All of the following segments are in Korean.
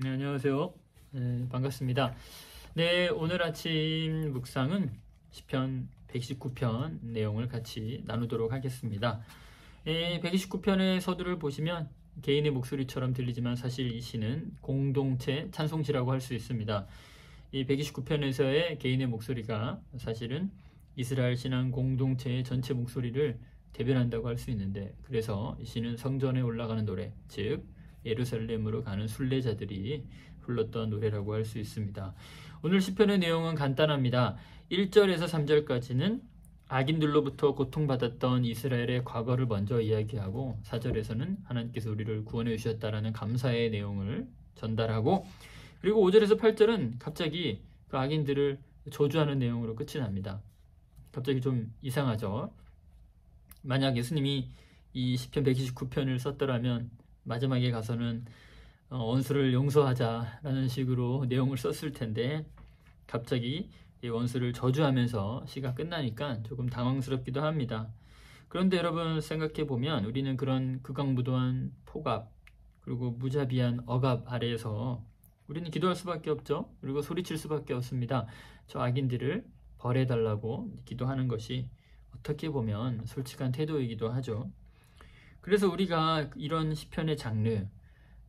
네, 안녕하세요. 네, 반갑습니다. 네, 오늘 아침 묵상은 시편 119편 내용을 같이 나누도록 하겠습니다. 예, 129편의 서두를 보시면 개인의 목소리처럼 들리지만 사실 이 시는 공동체 찬송시라고 할 수 있습니다. 이 129편에서의 개인의 목소리가 사실은 이스라엘 신앙 공동체의 전체 목소리를 대변한다고 할 수 있는데 그래서 이 시는 성전에 올라가는 노래, 즉 예루살렘으로 가는 순례자들이 불렀던 노래라고 할 수 있습니다. 오늘 시편의 내용은 간단합니다. 1절에서 3절까지는 악인들로부터 고통받았던 이스라엘의 과거를 먼저 이야기하고 4절에서는 하나님께서 우리를 구원해 주셨다라는 감사의 내용을 전달하고 그리고 5절에서 8절은 갑자기 그 악인들을 저주하는 내용으로 끝이 납니다. 갑자기 좀 이상하죠. 만약 예수님이 이 시편 129편을 썼더라면 마지막에 가서는 어, 원수를 용서하자라는 식으로 내용을 썼을 텐데 갑자기 이 원수를 저주하면서 시가 끝나니까 조금 당황스럽기도 합니다. 그런데 여러분 생각해 보면 우리는 그런 극악무도한 폭압 그리고 무자비한 억압 아래에서 우리는 기도할 수밖에 없죠. 그리고 소리칠 수밖에 없습니다. 저 악인들을 벌해달라고 기도하는 것이 어떻게 보면 솔직한 태도이기도 하죠. 그래서 우리가 이런 시편의 장르,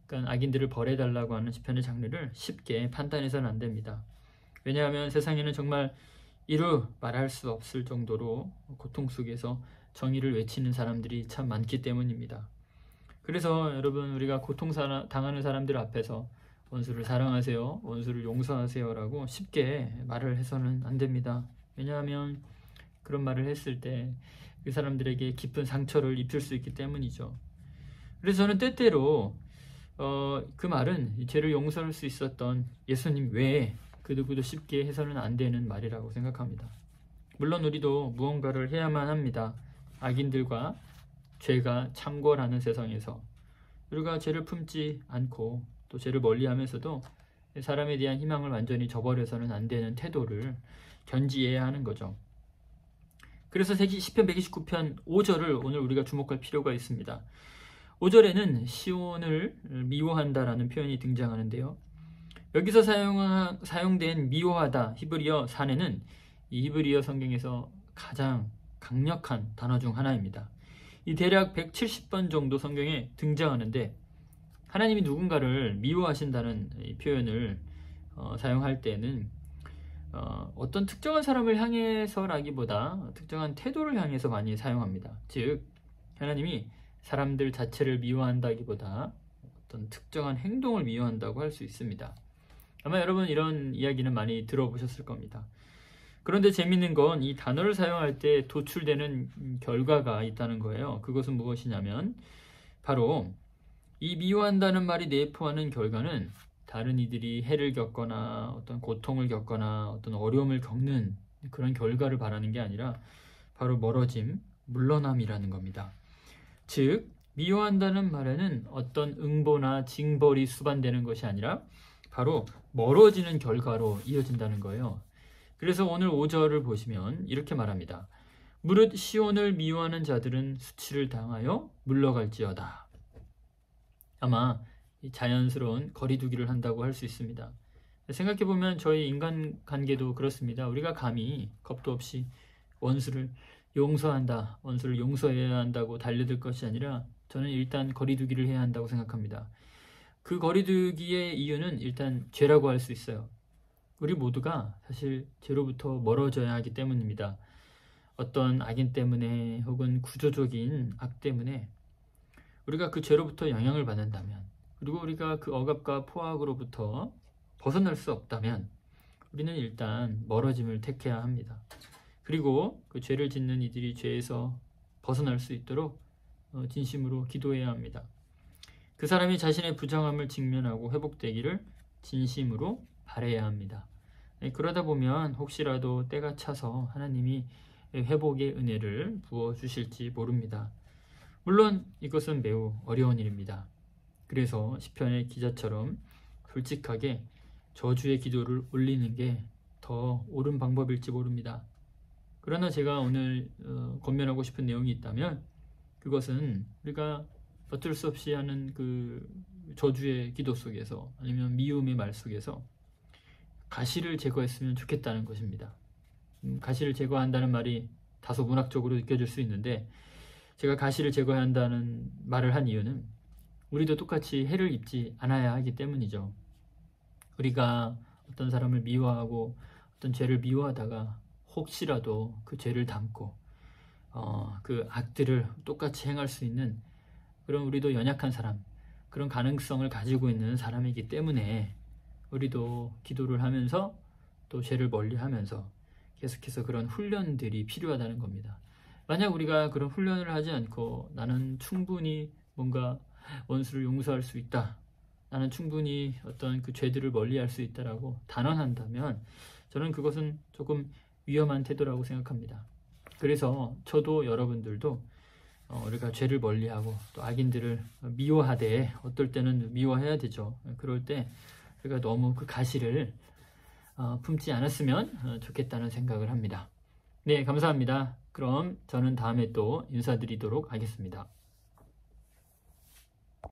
그러니까 악인들을 벌해달라고 하는 시편의 장르를 쉽게 판단해서는 안 됩니다. 왜냐하면 세상에는 정말 이루 말할 수 없을 정도로 고통 속에서 정의를 외치는 사람들이 참 많기 때문입니다. 그래서 여러분 우리가 고통 당하는 사람들 앞에서 원수를 사랑하세요, 원수를 용서하세요라고 쉽게 말을 해서는 안 됩니다. 왜냐하면 그런 말을 했을 때그 사람들에게 깊은 상처를 입힐 수 있기 때문이죠. 그래서 저는 때때로 어, 그 말은 죄를 용서할 수 있었던 예수님 외에 그 누구도 쉽게 해서는 안 되는 말이라고 생각합니다. 물론 우리도 무언가를 해야만 합니다. 악인들과 죄가 창궐하는 세상에서 우리가 죄를 품지 않고 또 죄를 멀리하면서도 사람에 대한 희망을 완전히 저버려서는 안 되는 태도를 견지해야 하는 거죠. 그래서 10편 129편 5절을 오늘 우리가 주목할 필요가 있습니다. 5절에는 시온을 미워한다라는 표현이 등장하는데요. 여기서 사용, 사용된 미워하다 히브리어 사내는 이 히브리어 성경에서 가장 강력한 단어 중 하나입니다. 이 대략 170번 정도 성경에 등장하는데 하나님이 누군가를 미워하신다는 표현을 어, 사용할 때는 어, 어떤 특정한 사람을 향해서라기보다 특정한 태도를 향해서 많이 사용합니다. 즉 하나님이 사람들 자체를 미워한다기보다 어떤 특정한 행동을 미워한다고 할 수 있습니다. 아마 여러분 이런 이야기는 많이 들어보셨을 겁니다. 그런데 재밌는 건 이 단어를 사용할 때 도출되는 결과가 있다는 거예요. 그것은 무엇이냐면 바로 이 미워한다는 말이 내포하는 결과는 다른 이들이 해를 겪거나 어떤 고통을 겪거나 어떤 어려움을 겪는 그런 결과를 바라는 게 아니라 바로 멀어짐, 물러남이라는 겁니다. 즉, 미워한다는 말에는 어떤 응보나 징벌이 수반되는 것이 아니라 바로 멀어지는 결과로 이어진다는 거예요. 그래서 오늘 5절을 보시면 이렇게 말합니다. 무릇 시온을 미워하는 자들은 수치를 당하여 물러갈지어다. 아마 자연스러운 거리두기를 한다고 할 수 있습니다. 생각해 보면 저희 인간 관계도 그렇습니다. 우리가 감히 겁도 없이 원수를 용서한다, 원수를 용서해야 한다고 달려들 것이 아니라 저는 일단 거리두기를 해야 한다고 생각합니다. 그 거리두기의 이유는 일단 죄라고 할 수 있어요. 우리 모두가 사실 죄로부터 멀어져야 하기 때문입니다. 어떤 악인 때문에 혹은 구조적인 악 때문에 우리가 그 죄로부터 영향을 받는다면 그리고 우리가 그 억압과 포악으로부터 벗어날 수 없다면 우리는 일단 멀어짐을 택해야 합니다. 그리고 그 죄를 짓는 이들이 죄에서 벗어날 수 있도록 어, 진심으로 기도해야 합니다. 그 사람이 자신의 부정함을 직면하고 회복되기를 진심으로 바래야 합니다. 네, 그러다 보면 혹시라도 때가 차서 하나님이 회복의 은혜를 부어 주실지 모릅니다. 물론 이것은 매우 어려운 일입니다. 그래서 시편의 기자처럼 솔직하게 저주의 기도를 올리는 게 더 옳은 방법일지 모릅니다. 그러나 제가 오늘 어, 권면하고 싶은 내용이 있다면 그것은 우리가 어쩔 수 없이 하는 그 저주의 기도 속에서 아니면 미움의 말 속에서 가시를 제거했으면 좋겠다는 것입니다. 음, 가시를 제거한다는 말이 다소 문학적으로 느껴질 수 있는데 제가 가시를 제거해야 한다는 말을 한 이유는 우리도 똑같이 해를 입지 않아야 하기 때문이죠. 우리가 어떤 사람을 미워하고 어떤 죄를 미워하다가 혹시라도 그 죄를 담고 어, 그 악들을 똑같이 행할 수 있는 그런 우리도 연약한 사람 그런 가능성을 가지고 있는 사람이기 때문에 우리도 기도를 하면서 또 죄를 멀리 하면서 계속해서 그런 훈련들이 필요하다는 겁니다. 만약 우리가 그런 훈련을 하지 않고 나는 충분히 뭔가 원수를 용서할 수 있다. 나는 충분히 어떤 그 죄들을 멀리 할 수 있다라고 단언한다면 저는 그것은 조금 위험한 태도라고 생각합니다. 그래서 저도 여러분들도 어, 우리가 죄를 멀리하고 또 악인들을 미워하되 어떨 때는 미워해야 되죠. 그럴 때 우리가 너무 그 가시를 어, 품지 않았으면 어, 좋겠다는 생각을 합니다. 네, 감사합니다. 그럼 저는 다음에 또 인사드리도록 하겠습니다.